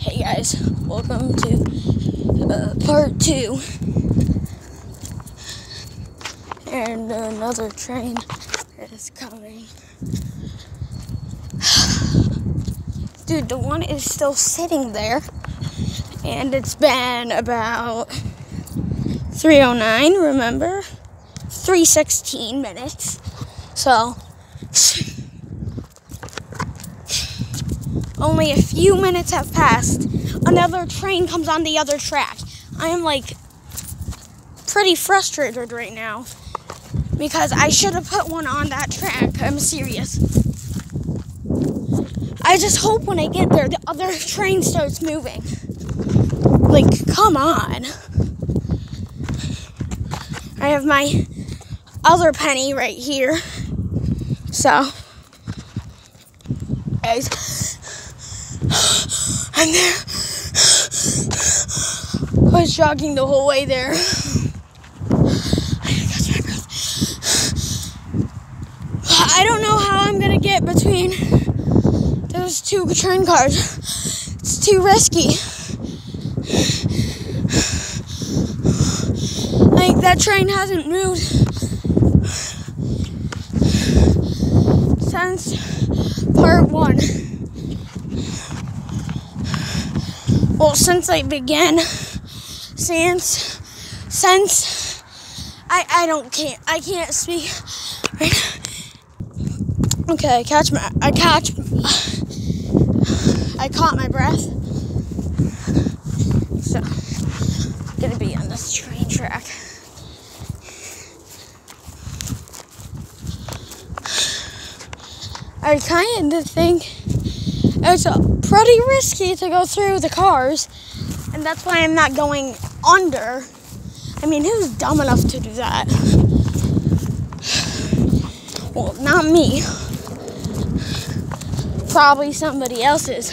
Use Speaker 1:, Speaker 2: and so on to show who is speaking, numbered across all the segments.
Speaker 1: Hey guys, welcome to uh, part two. And another train is coming. Dude, the one is still sitting there. And it's been about 309, remember? 316 minutes. So, only a few minutes have passed. Another train comes on the other track. I am like pretty frustrated right now because I should have put one on that track. I'm serious. I just hope when I get there the other train starts moving. Like, come on. I have my other penny right here. So, guys, I'm there. I was jogging the whole way there. I don't know how I'm gonna get between those two train cars. It's too risky. Like that train hasn't moved since part one. Well, since I began, since since I I don't can't I can't speak. Right Okay, I catch my I catch I caught my breath. So I'm gonna be on this train track. I kind of think it's pretty risky to go through the cars, and that's why I'm not going under. I mean, who's dumb enough to do that? Well, not me. Probably somebody else's.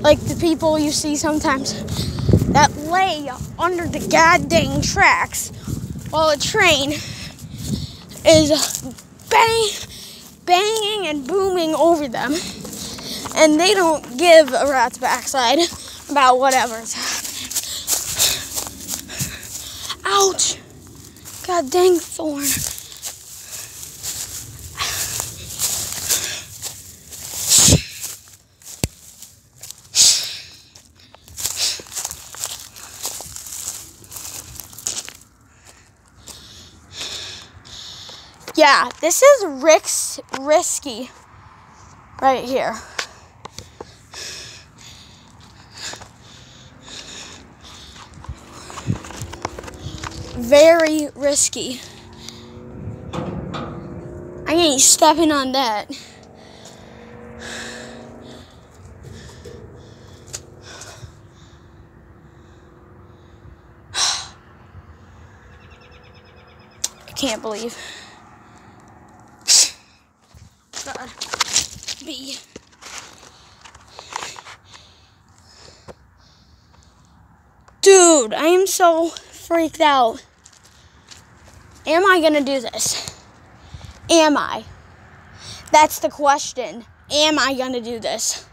Speaker 1: Like the people you see sometimes that lay under the goddamn tracks while a train is bang, banging and booming over them. And they don't give a rat's backside about whatever's happening. Ouch! God dang thorn. Yeah, this is Rick's risky right here. Very risky. I ain't stepping on that. I can't believe. God. Be. Dude, I am so freaked out. Am I gonna do this? Am I? That's the question. Am I gonna do this?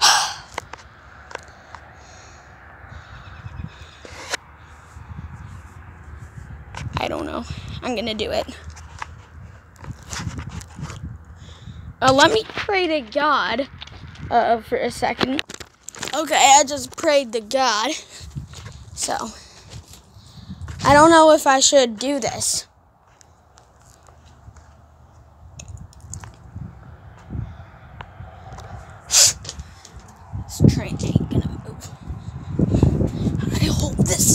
Speaker 1: I don't know. I'm gonna do it. Uh, let me pray to God uh, for a second. Okay, I just prayed to God. So, I don't know if I should do this. This train ain't gonna move. I hope this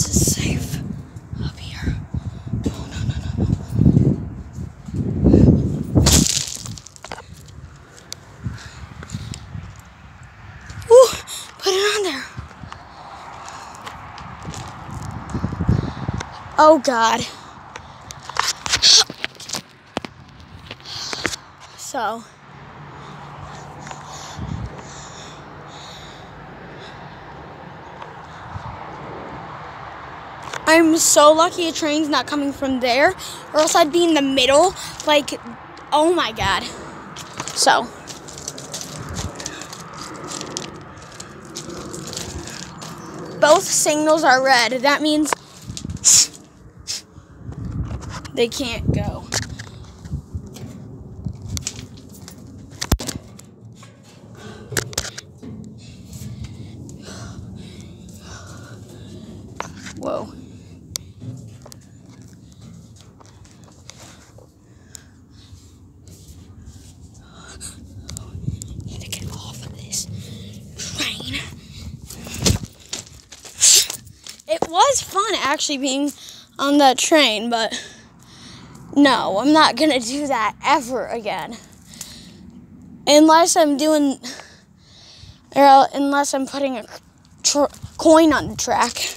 Speaker 1: Oh God. So. I'm so lucky a train's not coming from there, or else I'd be in the middle. Like, oh my God. So. Both signals are red. That means they can't go. Whoa. Need to get off of this train. It was fun actually being on that train, but no, I'm not gonna do that ever again. Unless I'm doing, or unless I'm putting a tr- coin on the track.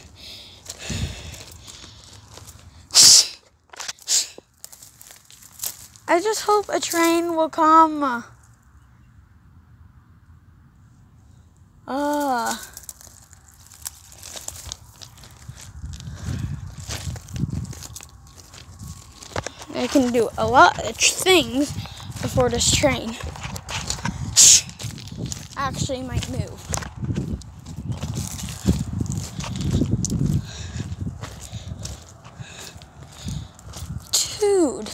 Speaker 1: I just hope a train will come. Uh. I can do a lot of things before this train actually might move. Dude.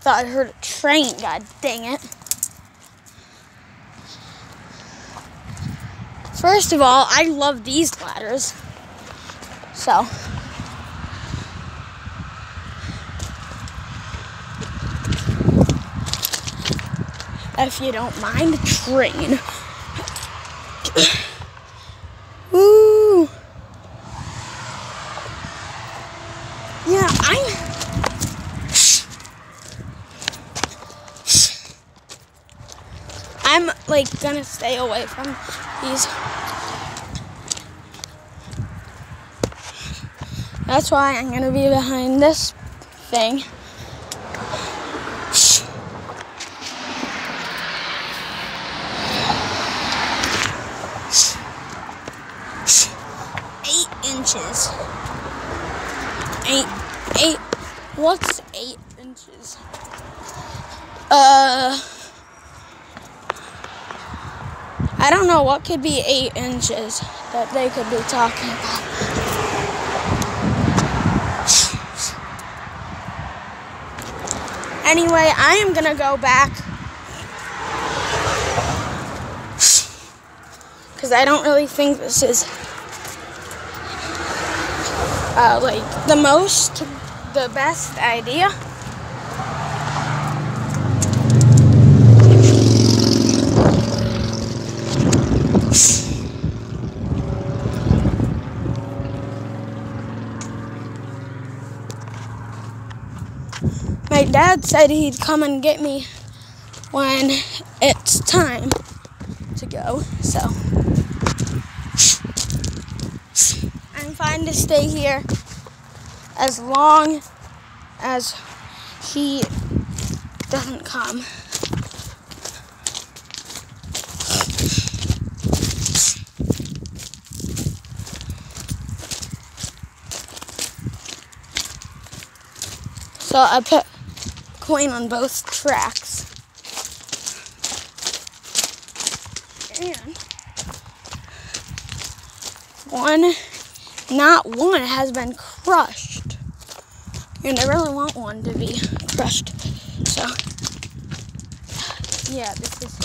Speaker 1: Thought I heard a train, god dang it. First of all, I love these ladders. So. If you don't mind, the train. Woo! Yeah, I'm. I'm like gonna stay away from these. That's why I'm gonna be behind this thing. Eight inches. Eight, eight. What's eight inches? Uh. I don't know what could be eight inches that they could be talking about. Anyway, I am gonna go back because I don't really think this is uh, like the most, the best idea. My dad said he'd come and get me when it's time to go. So I'm fine to stay here as long as he doesn't come. So I put coin on both tracks. And one, not one, has been crushed. And I really want one to be crushed. So, yeah, this is.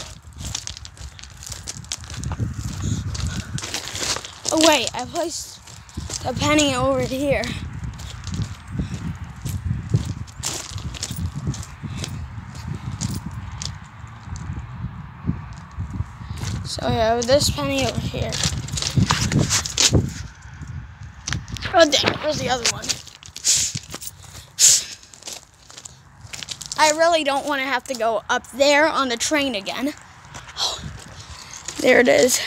Speaker 1: Oh, wait, I placed a penny over here. So have this penny over here. Oh dang, where's the other one? I really don't want to have to go up there on the train again. there it is.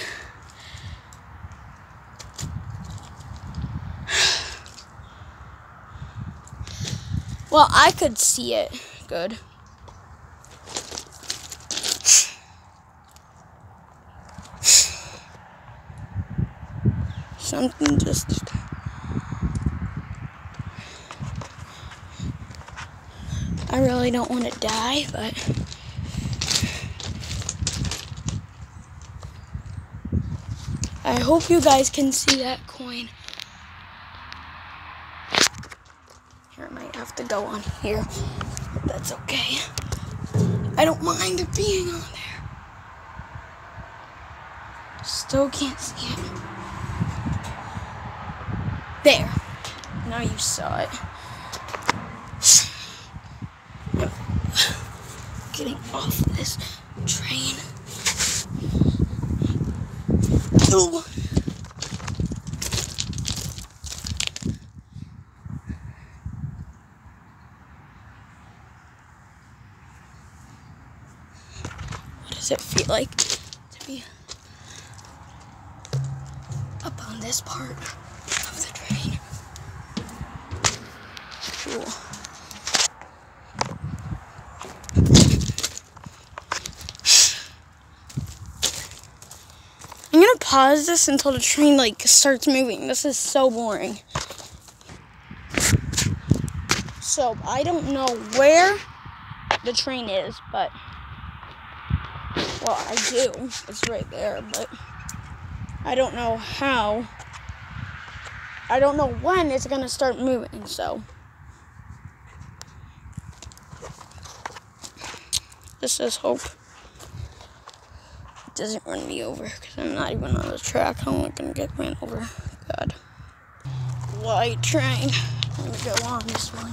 Speaker 1: Well, I could see it good. something just I really don't want to die but I hope you guys can see that coin. Here I might have to go on here but that's okay. I don't mind it being on there. Still can't see it. There. Now you saw it. Getting off this train. What does it feel like to be up on this part of the train? Cool. I'm gonna pause this until the train like starts moving. This is so boring. So I don't know where the train is, but well, I do. It's right there, but I don't know how. I don't know when it's gonna start moving, so. This is hope. Doesn't run me over because I'm not even on the track. I'm not gonna get ran over. God. White train. Let me go on this one.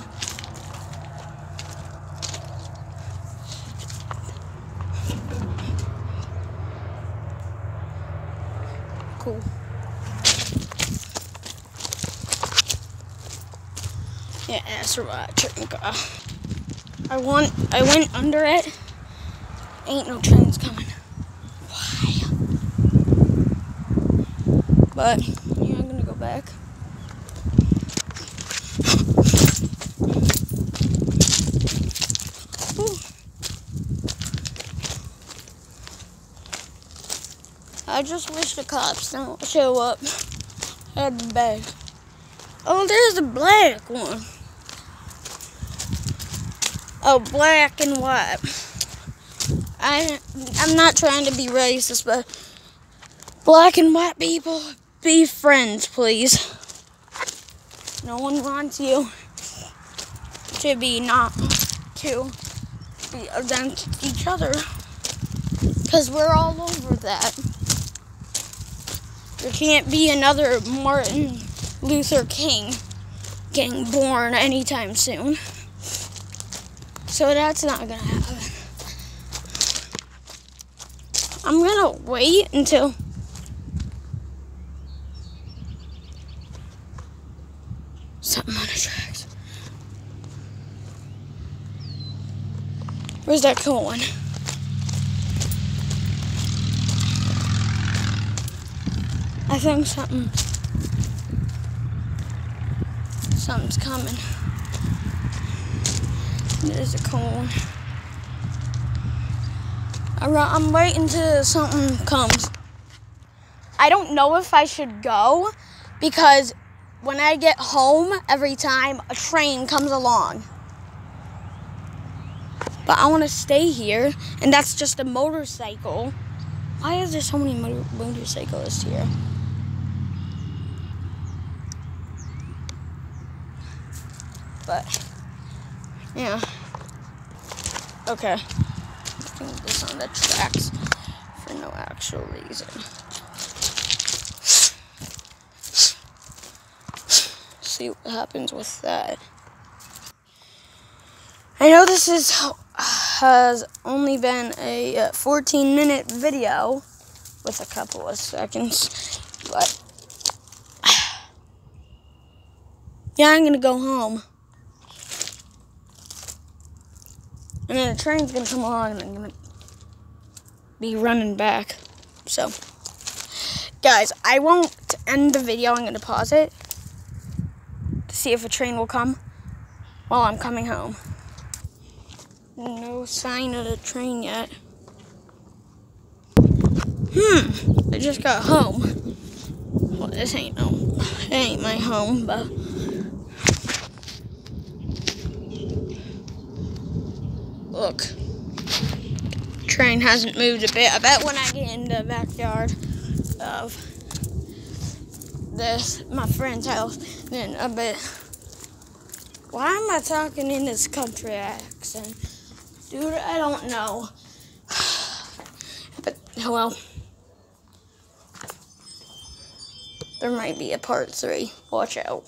Speaker 1: Cool. Yeah, that's white train car. I want. I went under it. Ain't no trains coming. But yeah, I'm gonna go back. I just wish the cops don't show up at the back. Oh, there's a black one. Oh, black and white. I I'm not trying to be racist, but black and white people be friends, please. No one wants you to be not to be against each other because we're all over that. There can't be another Martin Luther King getting born anytime soon. So that's not gonna happen. I'm gonna wait until something on the tracks. Where's that going? I think something something's coming. There's a cone. I'm waiting until something comes. I don't know if I should go because when I get home, every time a train comes along. But I want to stay here, and that's just a motorcycle. Why is there so many motor- motorcyclists here? But, yeah. Okay. Putting this on the tracks for no actual reason. See what happens with that. I know this is has only been a uh, 14 minute video with a couple of seconds, but yeah, I'm gonna go home. And then the train's gonna come along and I'm gonna be running back. So, guys, I won't end the video. I'm gonna pause it see if a train will come while I'm coming home. No sign of the train yet. Hmm, I just got home. Well, this ain't no, it ain't my home, but. Look, train hasn't moved a bit. I bet when I get in the backyard of this my friend's house in a bit. Why am I talking in this country accent? Dude, I don't know. But, well, there might be a part three. Watch out.